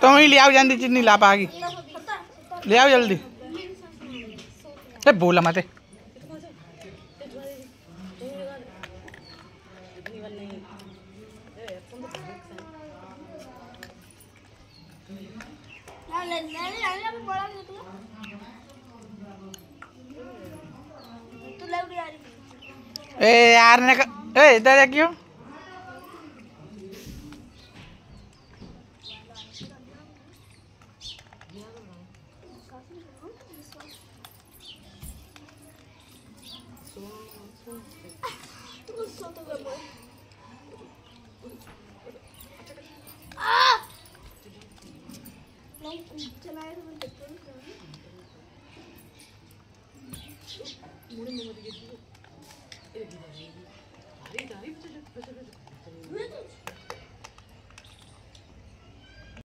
तुम ले आओ जल्दी चीनी ला पागी ले आओ जल्दी। ए, बोला मत। ए, यार ने এই দাঁড়া কেউ Can I have a different one?